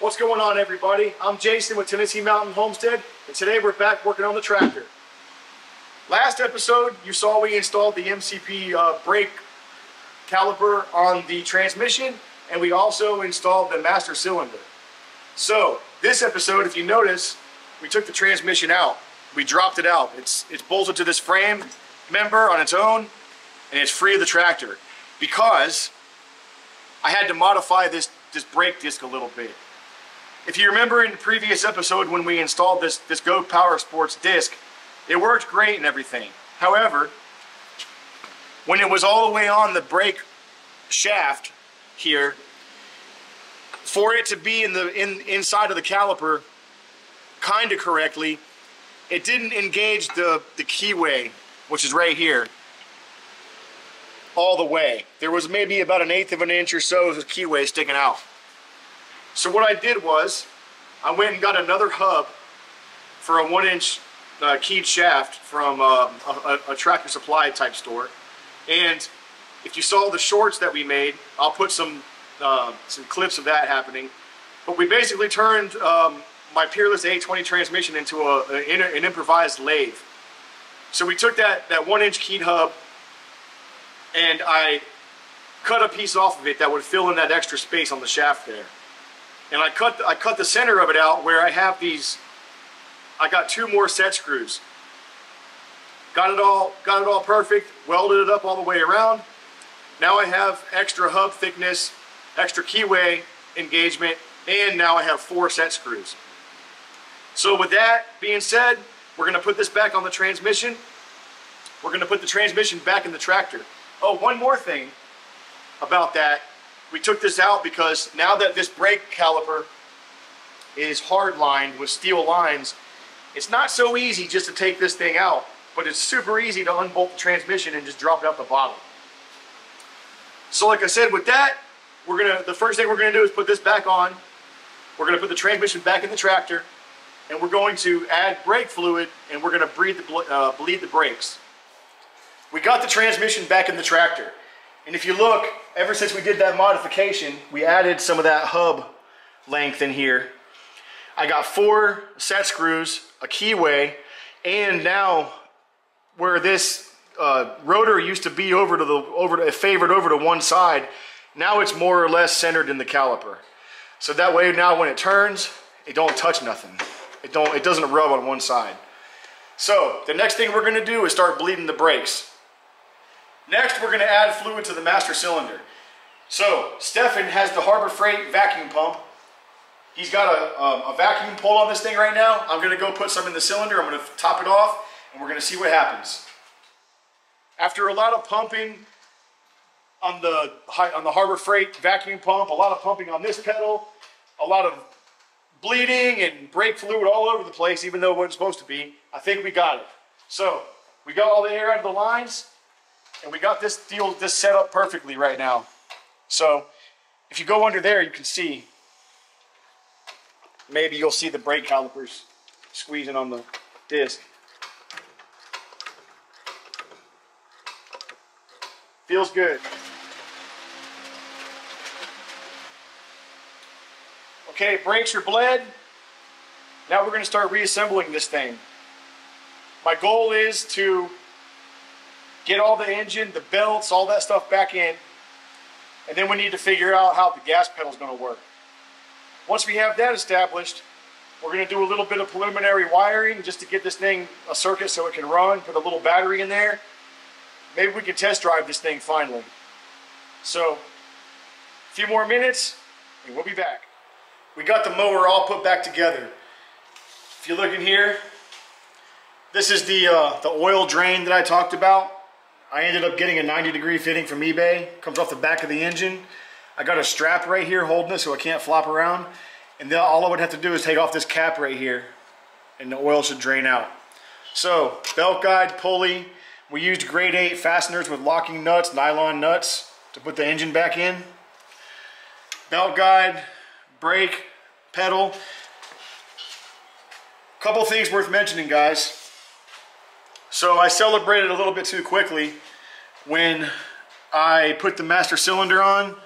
What's going on everybody? I'm Jason with Tennessee Mountain Homestead and today we're back working on the tractor. Last episode you saw we installed the MCP uh, brake caliper on the transmission and we also installed the master cylinder. So this episode if you notice we took the transmission out. We dropped it out. It's, it's bolted to this frame member on its own and it's free of the tractor because I had to modify this, this brake disc a little bit. If you remember in the previous episode when we installed this, this Go Power Sports disc, it worked great and everything. However, when it was all the way on the brake shaft here, for it to be in the in inside of the caliper kind of correctly, it didn't engage the, the keyway, which is right here, all the way. There was maybe about an eighth of an inch or so of the keyway sticking out. So what I did was, I went and got another hub for a one inch uh, keyed shaft from uh, a, a, tractor supply type store. And if you saw the shorts that we made, I'll put some uh, some clips of that happening. But we basically turned um, my Peerless A20 transmission into a, a, an improvised lathe. So we took that, that one inch keyed hub and I cut a piece off of it that would fill in that extra space on the shaft there. And I cut, I cut the center of it out where I have these, I got two more set screws. Got it all, got it all perfect, welded it up all the way around. Now I have extra hub thickness, extra keyway engagement, and now I have four set screws. So with that being said, we're to put this back on the transmission. We're to put the transmission back in the tractor. Oh, one more thing about that. We took this out because now that this brake caliper is hard lined with steel lines, it's not so easy just to take this thing out, but it's super easy to unbolt the transmission and just drop it out the bottom. So like I said, with that, we're gonna, the first thing we're gonna do is put this back on. We're gonna put the transmission back in the tractor and we're going to add brake fluid and we're going to bleed the, uh, bleed the brakes. We got the transmission back in the tractor. And if you look, ever since we did that modification, we added some of that hub length in here. I got four set screws, a keyway, and now where this uh, rotor used to be over to the over to, favored over to one side, now it's more or less centered in the caliper. So that way now when it turns, it don't touch nothing. It, don't, it doesn't rub on one side. So the next thing we're to do is start bleeding the brakes. Next, we're going to add fluid to the master cylinder. So Stefan has the Harbor Freight vacuum pump. He's got a, um, a vacuum pull on this thing right now. I'm going to go put some in the cylinder. I'm going to top it off and we're going to see what happens. After a lot of pumping on the, on the Harbor Freight vacuum pump, a lot of pumping on this pedal, a lot of bleeding and brake fluid all over the place, even though it wasn't supposed to be. I think we got it. So we got all the air out of the lines, and we got this deal this set up perfectly right now. So if you go under there, you can see, maybe you'll see the brake calipers squeezing on the disc. Feels good. Okay, brakes are bled. Now we're going to start reassembling this thing. My goal is to get all the engine, the belts, all that stuff back in. And then we need to figure out how the gas pedal is going to work. Once we have that established, we're going to do a little bit of preliminary wiring just to get this thing a circuit so it can run, put a little battery in there. Maybe we can test drive this thing finally. So, a few more minutes and we'll be back we got the mower all put back together. If you look in here, this is the, uh, the oil drain that I talked about. I ended up getting a 90 degree fitting from eBay. Comes off the back of the engine. I got a strap right here holding it so it can't flop around. And then all I would have to do is take off this cap right here and the oil should drain out. So, belt guide, pulley. We used grade 8 fasteners with locking nuts, nylon nuts to put the engine back in. Belt guide, brake, pedal. Couple things worth mentioning, guys. So I celebrated a little bit too quickly when I put the master cylinder on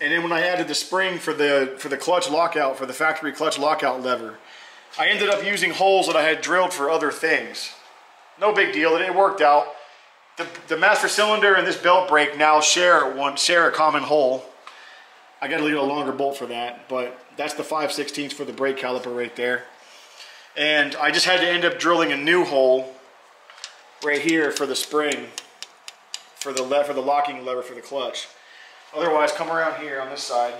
And then when I added the spring for the for the clutch lockout, for the factory clutch lockout lever, I ended up using holes that I had drilled for other things. No big deal, it worked out. The, the master cylinder and this belt brake now share one share a common hole. I got to get a longer bolt for that, but that's the 5 16 for the brake caliper right there. And I just had to end up drilling a new hole right here for the spring, for the for the locking lever for the clutch. Otherwise, come around here on this side.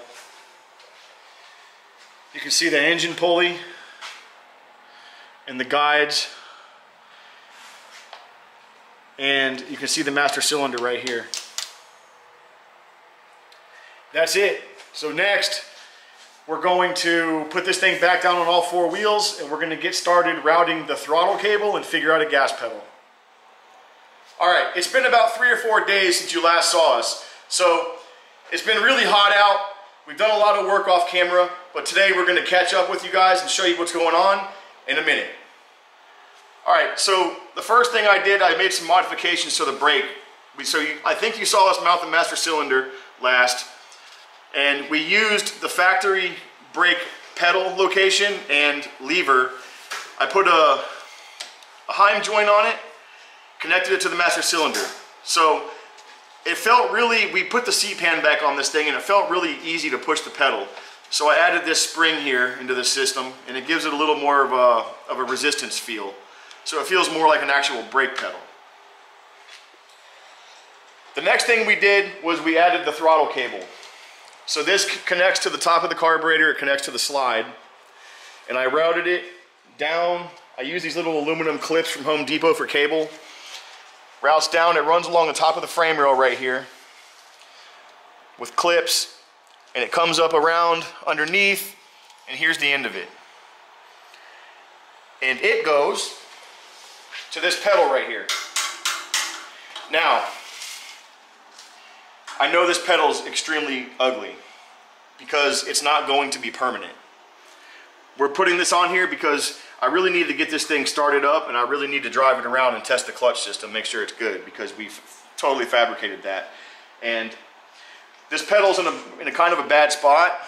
You can see the engine pulley and the guides. And you can see the master cylinder right here. That's it. So next, we're going to put this thing back down on all four wheels and we're going to get started routing the throttle cable and figure out a gas pedal. All right, it's been about three or four days since you last saw us. So it's been really hot out. We've done a lot of work off camera, but today we're going to catch up with you guys and show you what's going on in a minute. All right, so the first thing I did, I made some modifications to the brake. So you, I think you saw us mount the master cylinder last. And we used the factory brake pedal location and lever. I put a, a Heim joint on it, connected it to the master cylinder. So it felt really, we put the C-pan back on this thing and it felt really easy to push the pedal. So I added this spring here into the system and it gives it a little more of a, of a resistance feel. So it feels more like an actual brake pedal. The next thing we did was we added the throttle cable. So this connects to the top of the carburetor, it connects to the slide. And I routed it down. I use these little aluminum clips from Home Depot for cable. Routes down, it runs along the top of the frame rail right here with clips and it comes up around underneath and here's the end of it. And it goes to this pedal right here. Now, I know this pedal is extremely ugly because it's not going to be permanent. We're putting this on here because I really need to get this thing started up and I really need to drive it around and test the clutch system, make sure it's good because we've totally fabricated that. And this pedal's in a, in a kind of a bad spot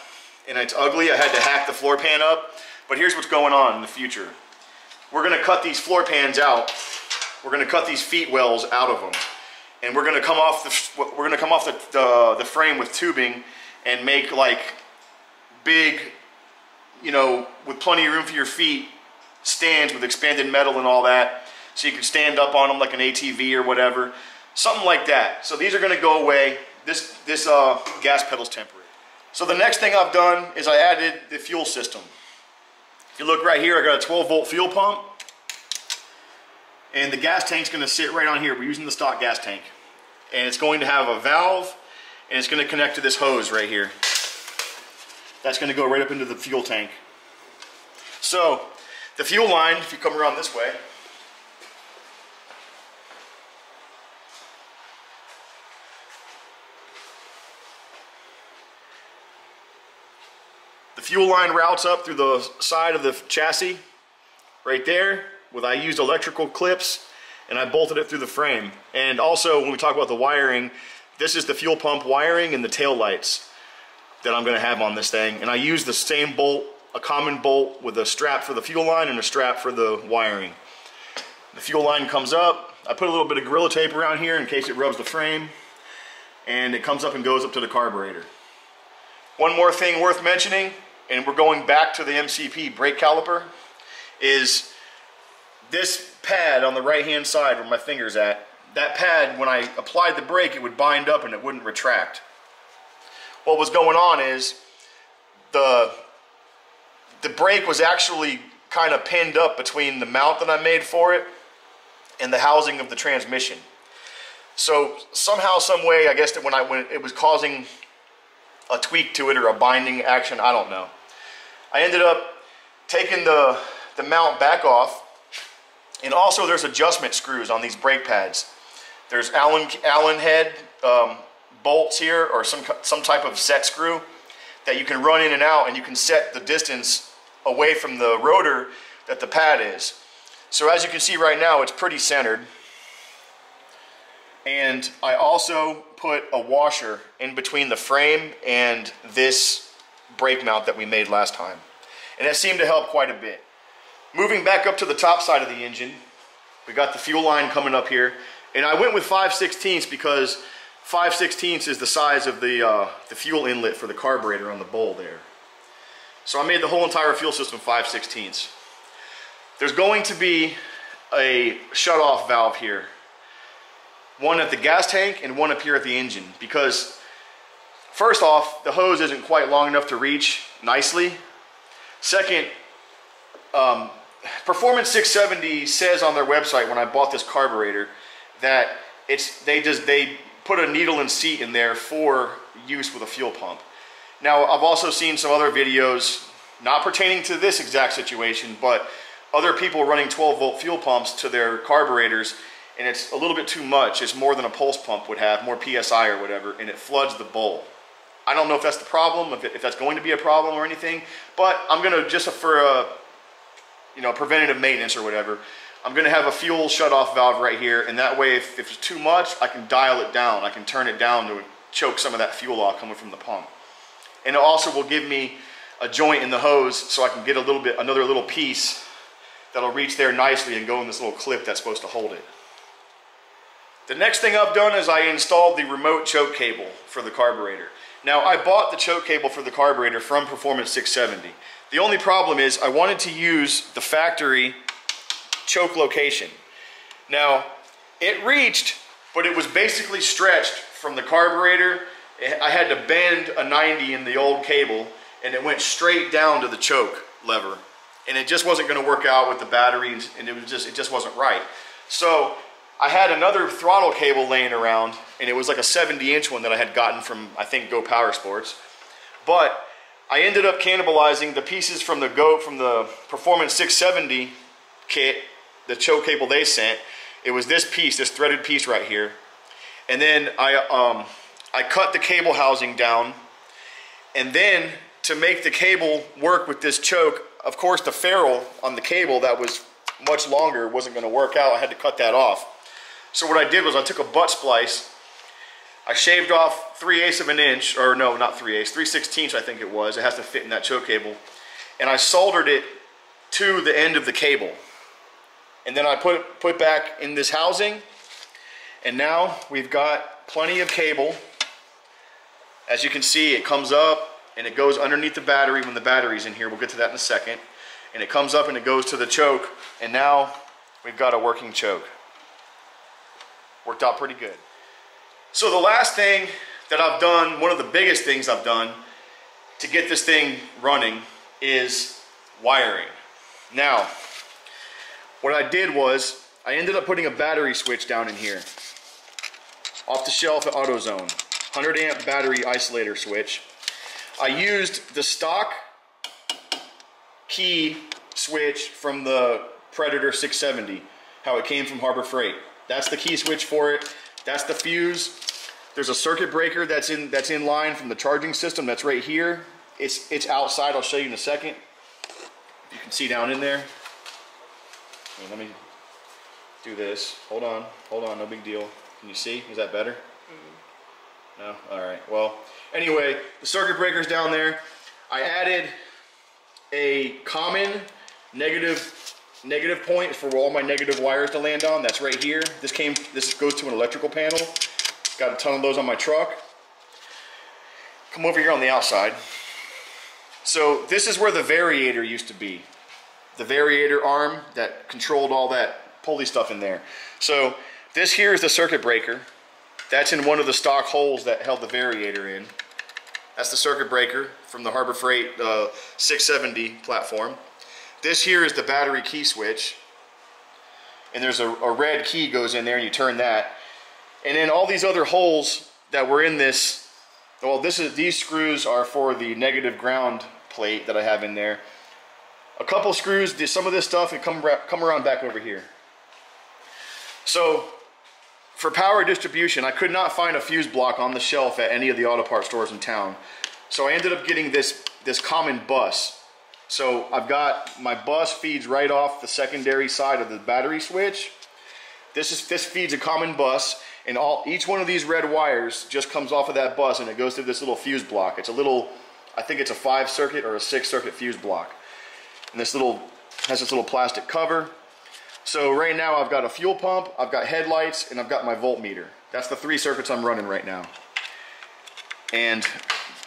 and it's ugly. I had to hack the floor pan up. But here's what's going on in the future. We're gonna cut these floor pans out. We're gonna cut these feet wells out of them and we're gonna come off the we're gonna come off the, the, the frame with tubing and make like big, you know, with plenty of room for your feet, stands with expanded metal and all that, so you can stand up on them like an ATV or whatever, something like that. So these are gonna go away. This this uh, gas pedal's temporary. So the next thing I've done is I added the fuel system. If you look right here, I got a 12 volt fuel pump. And the gas tank's gonna sit right on here. We're using the stock gas tank and it's going to have a valve and it's going to connect to this hose right here. That's going to go right up into the fuel tank. So the fuel line, if you come around this way, the fuel line routes up through the side of the chassis right there with I used electrical clips and I bolted it through the frame. And also, when we talk about the wiring, this is the fuel pump wiring and the tail lights that I'm gonna have on this thing. And I use the same bolt, a common bolt with a strap for the fuel line and a strap for the wiring. The fuel line comes up. I put a little bit of Gorilla Tape around here in case it rubs the frame. And it comes up and goes up to the carburetor. One more thing worth mentioning, and we're going back to the MCP brake caliper, is this pad on the right hand side where my finger's at, that pad, when I applied the brake, it would bind up and it wouldn't retract. What was going on is the, the brake was actually kind of pinned up between the mount that I made for it and the housing of the transmission. So somehow, some way, I guess that when I when it was causing a tweak to it or a binding action, I don't know. I ended up taking the the mount back off and also there's adjustment screws on these brake pads. There's Allen, Allen head um, bolts here or some, some type of set screw that you can run in and out and you can set the distance away from the rotor that the pad is. So as you can see right now, it's pretty centered. And I also put a washer in between the frame and this brake mount that we made last time. And that seemed to help quite a bit. Moving back up to the top side of the engine, we got the fuel line coming up here. And I went with 5 16ths because 5 16ths is the size of the, uh, the fuel inlet for the carburetor on the bowl there. So I made the whole entire fuel system 5 16ths. There's going to be a shut-off valve here. One at the gas tank and one up here at the engine because first off, the hose isn't quite long enough to reach nicely. Second, um, Performance 670 says on their website when I bought this carburetor that it's they just they put a needle and seat in there for use with a fuel pump. Now I've also seen some other videos not pertaining to this exact situation, but other people running 12 volt fuel pumps to their carburetors and it's a little bit too much. It's more than a pulse pump would have, more PSI or whatever, and it floods the bowl. I don't know if that's the problem, if, it, if that's going to be a problem or anything, but I'm gonna just for a, you know, preventative maintenance or whatever, I'm gonna have a fuel shut-off valve right here, and that way if, if it's too much, I can dial it down. I can turn it down to choke some of that fuel off coming from the pump. And it also will give me a joint in the hose so I can get a little bit, another little piece that'll reach there nicely and go in this little clip that's supposed to hold it. The next thing I've done is I installed the remote choke cable for the carburetor. Now I bought the choke cable for the carburetor from Performance 670. The only problem is I wanted to use the factory choke location. Now it reached, but it was basically stretched from the carburetor. I had to bend a 90 in the old cable and it went straight down to the choke lever. And it just wasn't gonna work out with the batteries and it was just, it just wasn't right. So I had another throttle cable laying around and it was like a 70 inch one that I had gotten from, I think, Go Power Sports. But I ended up cannibalizing the pieces from the Go, from the Performance 670 kit, the choke cable they sent. It was this piece, this threaded piece right here. And then I, um, I cut the cable housing down and then to make the cable work with this choke, of course the ferrule on the cable that was much longer wasn't gonna work out. I had to cut that off. So what I did was I took a butt splice, I shaved off 3 eighths of an inch, or no, not 3 eighths, 3 sixteenths I think it was. It has to fit in that choke cable. And I soldered it to the end of the cable. And then I put, put back in this housing. And now we've got plenty of cable. As you can see, it comes up and it goes underneath the battery when the battery's in here. We'll get to that in a second. And it comes up and it goes to the choke. And now we've got a working choke. Worked out pretty good. So the last thing that I've done, one of the biggest things I've done to get this thing running is wiring. Now, what I did was I ended up putting a battery switch down in here. Off the shelf at AutoZone. 100 amp battery isolator switch. I used the stock key switch from the Predator 670, how it came from Harbor Freight. That's the key switch for it. That's the fuse. There's a circuit breaker that's in that's in line from the charging system that's right here. It's it's outside. I'll show you in a second. You can see down in there. let me do this. Hold on. Hold on. No big deal. Can you see? Is that better? No? All right. Well, anyway, the circuit breaker's down there. I added a common negative negative point for all my negative wires to land on. That's right here. This came, this goes to an electrical panel. Got a ton of those on my truck. Come over here on the outside. So this is where the variator used to be. The variator arm that controlled all that pulley stuff in there. So this here is the circuit breaker. That's in one of the stock holes that held the variator in. That's the circuit breaker from the Harbor Freight uh, 670 platform. This here is the battery key switch. And there's a, a red key goes in there and you turn that. And then all these other holes that were in this, well, this is these screws are for the negative ground plate that I have in there. A couple screws, some of this stuff, and come, come around back over here. So for power distribution, I could not find a fuse block on the shelf at any of the auto parts stores in town. So I ended up getting this, this common bus. So I've got my bus feeds right off the secondary side of the battery switch. This is this feeds a common bus And all each one of these red wires just comes off of that bus and it goes through this little fuse block. It's a little, I think it's a five circuit or a six circuit fuse block. And this little, has this little plastic cover. So right now I've got a fuel pump, I've got headlights, and I've got my voltmeter. That's the three circuits I'm running right now. And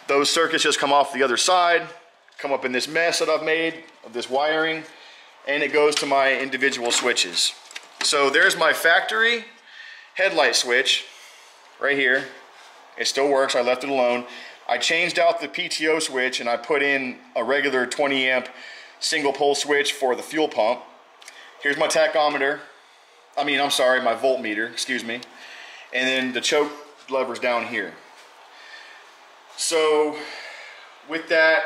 those circuits just come off the other side, come up in this mess that I've made of this wiring, and it goes to my individual switches. So there's my factory headlight switch right here. It still works, I left it alone. I changed out the PTO switch and I put in a regular 20 amp single pole switch for the fuel pump. Here's my tachometer. I mean, I'm sorry, my voltmeter, excuse me. And then the choke lever's down here. So with that,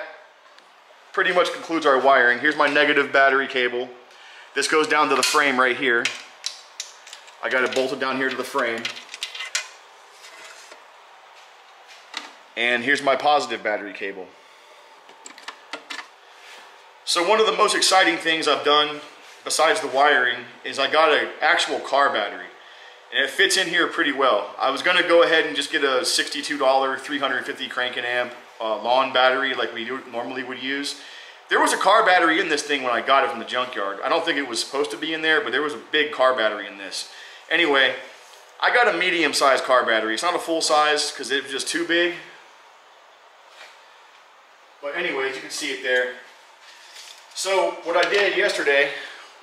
pretty much concludes our wiring. Here's my negative battery cable. This goes down to the frame right here. I got it bolted down here to the frame. And here's my positive battery cable. So one of the most exciting things I've done besides the wiring is I got an actual car battery and it fits in here pretty well. I was gonna go ahead and just get a $62 350 cranking amp uh, lawn battery like we normally would use. There was a car battery in this thing when I got it from the junkyard. I don't think it was supposed to be in there, but there was a big car battery in this. Anyway, I got a medium-sized car battery. It's not a full size because it was just too big. But anyways, you can see it there. So what I did yesterday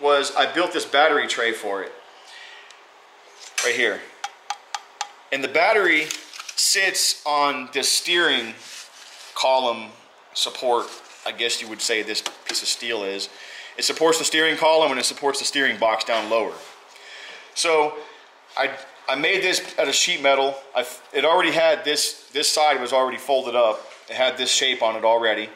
was I built this battery tray for it. Right here. And the battery sits on this steering column support, I guess you would say this piece of steel is. It supports the steering column and it supports the steering box down lower. So I, I made this out of sheet metal. I, it already had this, this side was already folded up. It had this shape on it already.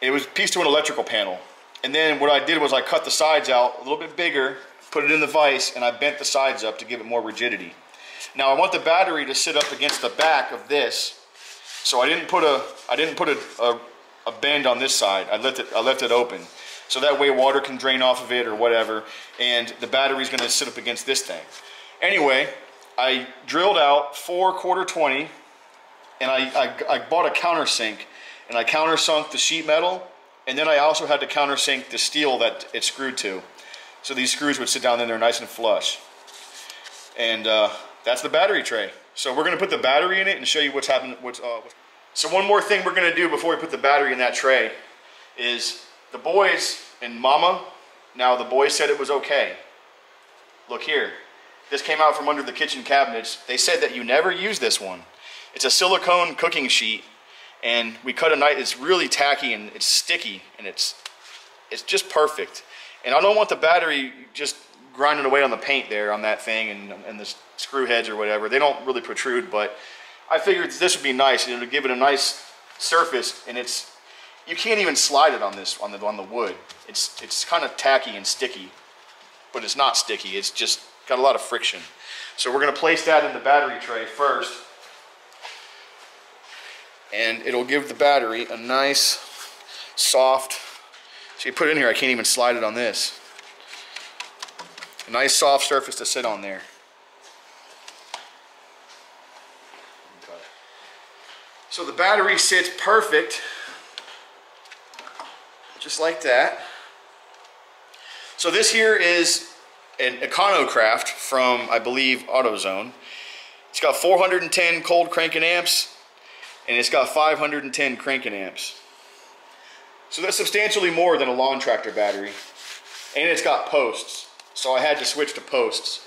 It was pieced to an electrical panel. And then what I did was I cut the sides out a little bit bigger, put it in the vise, and I bent the sides up to give it more rigidity. Now I want the battery to sit up against the back of this, so I didn't put a I didn't put a, a, a bend on this side. I left it I left it open, so that way water can drain off of it or whatever, and the battery's going to sit up against this thing. Anyway, I drilled out four quarter twenty, and I, I, I bought a countersink, and I countersunk the sheet metal and then I also had to countersink the steel that it screwed to. So these screws would sit down in there nice and flush. And uh, that's the battery tray. So we're gonna put the battery in it and show you what's happening. What's, uh, so one more thing we're gonna do before we put the battery in that tray is the boys and mama, now the boys said it was okay. Look here, this came out from under the kitchen cabinets. They said that you never use this one. It's a silicone cooking sheet and we cut a knife. It's really tacky and it's sticky and it's it's just perfect. And I don't want the battery just grinding away on the paint there on that thing and, and the screw heads or whatever. They don't really protrude, but I figured this would be nice. and It would give it a nice surface and it's you can't even slide it on this on the on the wood. It's it's kind of tacky and sticky, but it's not sticky. It's just got a lot of friction. So we're gonna place that in the battery tray first and it'll give the battery a nice soft so you put it in here I can't even slide it on this. A nice soft surface to sit on there. So the battery sits perfect just like that. So this here is an Econocraft from I believe AutoZone. It's got 410 cold cranking amps and it's got 510 cranking amps. So that's substantially more than a lawn tractor battery. And it's got posts, so I had to switch to posts.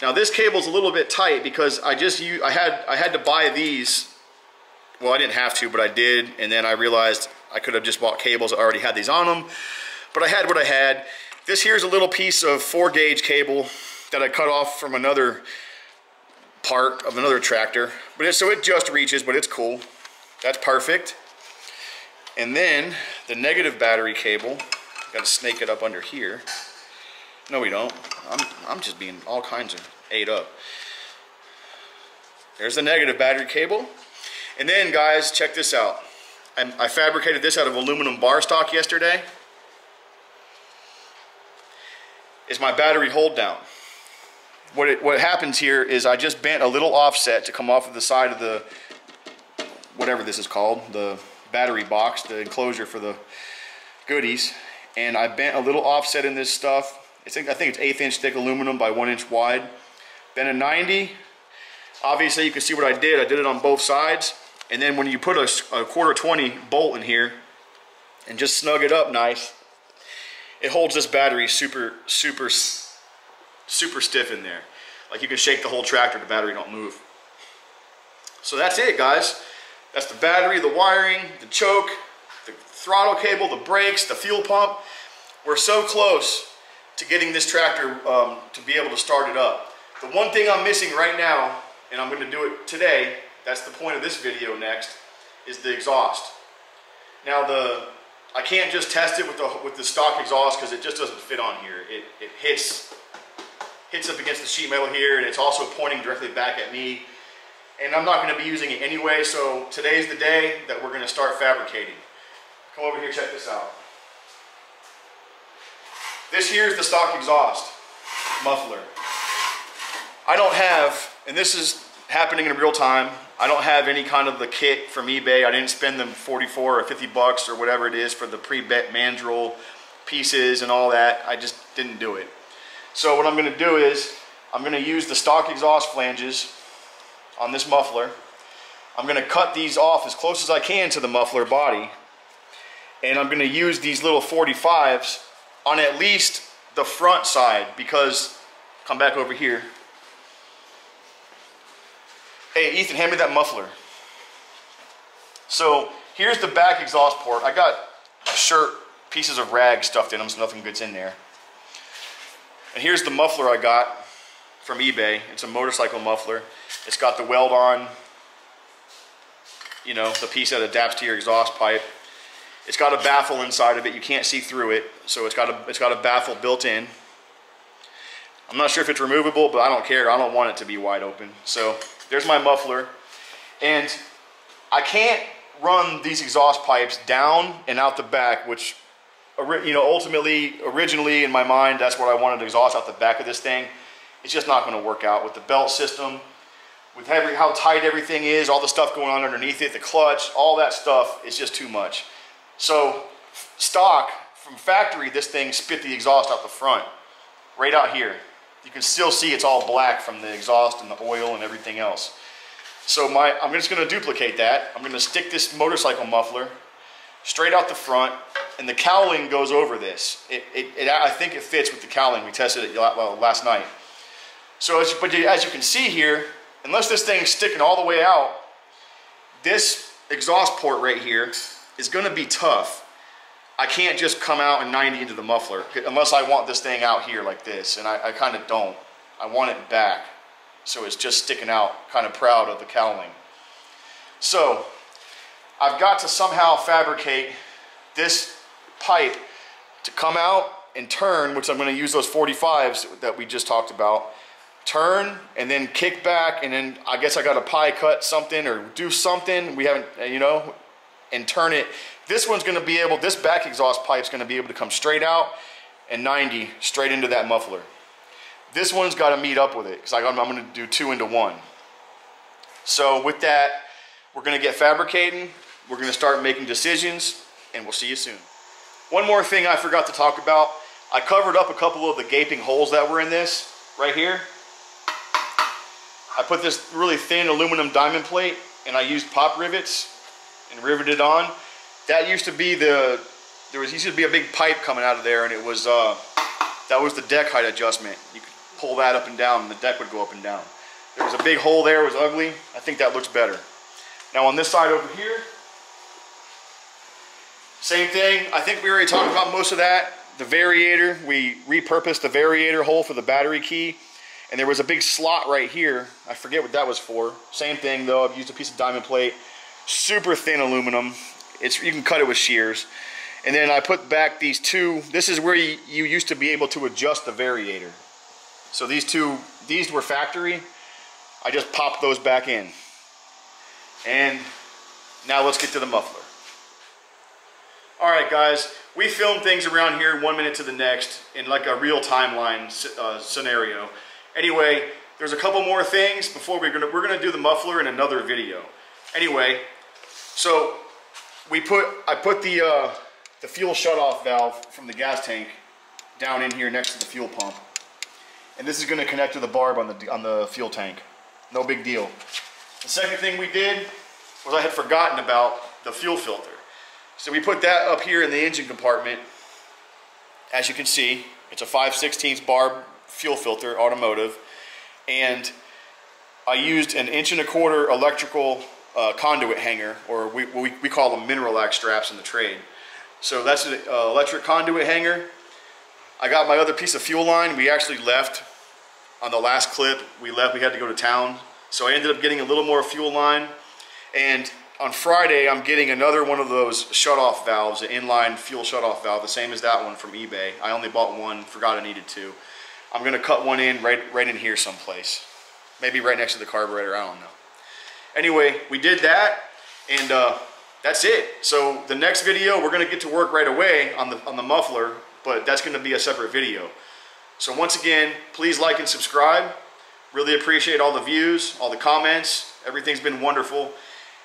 Now this cable's a little bit tight because I just used, I had I had to buy these. Well, I didn't have to, but I did, and then I realized I could have just bought cables that already had these on them. But I had what I had. This here's a little piece of four gauge cable that I cut off from another part of another tractor. But it, so it just reaches, but it's cool. That's perfect. And then the negative battery cable, got to snake it up under here. No, we don't. I'm, I'm just being all kinds of ate up. There's the negative battery cable. And then guys, check this out. I, I fabricated this out of aluminum bar stock yesterday. Is my battery hold down. What it, what happens here is I just bent a little offset to come off of the side of the whatever this is called, the battery box, the enclosure for the goodies, and I bent a little offset in this stuff. I think I think it's eighth inch thick aluminum by one inch wide. Bent a 90. Obviously, you can see what I did. I did it on both sides, and then when you put a, a quarter 20 bolt in here and just snug it up nice, it holds this battery super super super stiff in there. Like you can shake the whole tractor, the battery don't move. So that's it, guys. That's the battery, the wiring, the choke, the throttle cable, the brakes, the fuel pump. We're so close to getting this tractor um, to be able to start it up. The one thing I'm missing right now, and I'm going to do it today, that's the point of this video next, is the exhaust. Now the I can't just test it with the with the stock exhaust because it just doesn't fit on here. It, it hits hits up against the sheet metal here and it's also pointing directly back at me. And I'm not going to be using it anyway, so today's the day that we're going to start fabricating. Come over here, check this out. This here is the stock exhaust muffler. I don't have, and this is happening in real time, I don't have any kind of the kit from eBay. I didn't spend them 44 or 50 bucks or whatever it is for the pre-bet mandrel pieces and all that. I just didn't do it. So what I'm going to do is I'm going to use the stock exhaust flanges on this muffler. I'm going to cut these off as close as I can to the muffler body. And I'm going to use these little 45s on at least the front side because, come back over here. Hey, Ethan, hand me that muffler. So here's the back exhaust port. I got shirt pieces of rag stuffed in them so nothing gets in there. And here's the muffler I got from eBay. It's a motorcycle muffler. It's got the weld on, you know, the piece that adapts to your exhaust pipe. It's got a baffle inside of it. You can't see through it, so it's got a it's got a baffle built in. I'm not sure if it's removable, but I don't care. I don't want it to be wide open. So there's my muffler. And I can't run these exhaust pipes down and out the back, which you know, ultimately, originally in my mind, that's what I wanted to exhaust out the back of this thing. It's just not going to work out with the belt system, with every, how tight everything is, all the stuff going on underneath it, the clutch, all that stuff is just too much. So stock, from factory, this thing spit the exhaust out the front, right out here. You can still see it's all black from the exhaust and the oil and everything else. So my, I'm just going to duplicate that. I'm going to stick this motorcycle muffler straight out the front, and the cowling goes over this. It, it, it, I think it fits with the cowling. We tested it last night. So, as, but as you can see here, unless this thing's sticking all the way out, this exhaust port right here is going to be tough. I can't just come out and 90 into the muffler unless I want this thing out here like this, and I, I kind of don't. I want it back, so it's just sticking out, kind of proud of the cowling. So I've got to somehow fabricate this pipe to come out and turn, which I'm going to use those 45s that we just talked about, turn and then kick back and then I guess I got to pie cut something or do something. We haven't, you know, and turn it. This one's going to be able, this back exhaust pipe's going to be able to come straight out and 90 straight into that muffler. This one's got to meet up with it because I'm going to do two into one. So with that, we're going to get fabricating. We're going to start making decisions and we'll see you soon. One more thing I forgot to talk about. I covered up a couple of the gaping holes that were in this right here. I put this really thin aluminum diamond plate and I used pop rivets and riveted on. That used to be the, there was used to be a big pipe coming out of there and it was, uh, that was the deck height adjustment. You could pull that up and down and the deck would go up and down. There was a big hole there, it was ugly. I think that looks better. Now on this side over here, same thing. I think we already talked about most of that. The variator, we repurposed the variator hole for the battery key. And there was a big slot right here. I forget what that was for. Same thing though. I've used a piece of diamond plate. Super thin aluminum. It's You can cut it with shears. And then I put back these two. This is where you, you used to be able to adjust the variator. So these two, these were factory. I just popped those back in. And now let's get to the muffler. All right, guys, we film things around here one minute to the next in like a real timeline uh, scenario. Anyway, there's a couple more things before we're gonna we're gonna do the muffler in another video. Anyway, so we put I put the uh, the fuel shutoff valve from the gas tank down in here next to the fuel pump, and this is going to connect to the barb on the on the fuel tank. No big deal. The second thing we did was I had forgotten about the fuel filter. So we put that up here in the engine compartment. As you can see, it's a 5 16 barb fuel filter, automotive. And I used an inch and a quarter electrical uh, conduit hanger, or we, we, we call them Minerallac straps in the trade. So that's an uh, electric conduit hanger. I got my other piece of fuel line. We actually left on the last clip. We left, we had to go to town. So I ended up getting a little more fuel line. And on Friday, I'm getting another one of those shut-off valves, an inline fuel shut-off valve, the same as that one from eBay. I only bought one, forgot I needed two. I'm gonna cut one in right, right in here someplace. Maybe right next to the carburetor, I don't know. Anyway, we did that, and uh, that's it. So the next video, we're gonna get to work right away on the, on the muffler, but that's gonna be a separate video. So once again, please like and subscribe. Really appreciate all the views, all the comments. Everything's been wonderful.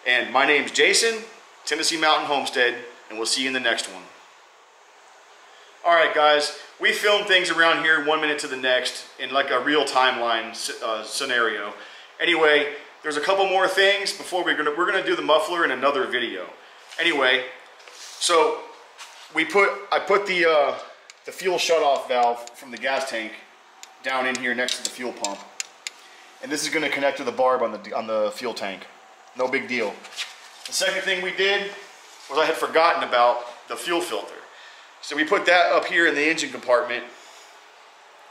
And my name's Jason, Tennessee Mountain Homestead, and we'll see you in the next one. All right, guys, we film things around here one minute to the next in like a real timeline uh, scenario. Anyway, there's a couple more things before we're gonna we're gonna do the muffler in another video. Anyway, so we put I put the uh, the fuel shutoff valve from the gas tank down in here next to the fuel pump, and this is to connect to the barb on the on the fuel tank. No big deal. The second thing we did was I had forgotten about the fuel filter. So we put that up here in the engine compartment.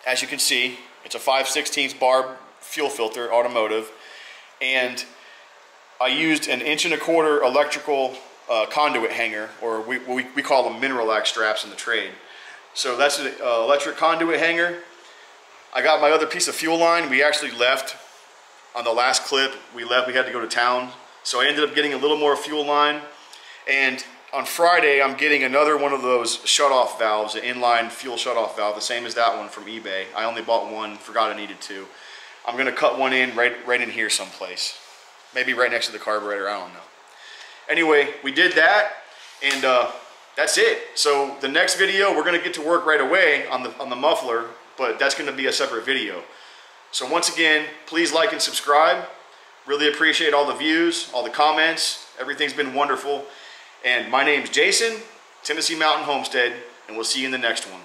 As you can see, it's a 5 16 barb fuel filter, automotive. And I used an inch and a quarter electrical uh, conduit hanger, or we, we, we call them mineral Minerallac straps in the trade. So that's an uh, electric conduit hanger. I got my other piece of fuel line. We actually left on the last clip, we left, we had to go to town. So I ended up getting a little more fuel line. And on Friday, I'm getting another one of those shut-off valves, an inline fuel shut-off valve, the same as that one from eBay. I only bought one, forgot I needed two. I'm gonna cut one in right, right in here someplace. Maybe right next to the carburetor, I don't know. Anyway, we did that, and uh, that's it. So the next video, we're gonna get to work right away on the, on the muffler, but that's gonna be a separate video. So once again, please like and subscribe. Really appreciate all the views, all the comments. Everything's been wonderful. And my name's Jason, Tennessee Mountain Homestead, and we'll see you in the next one.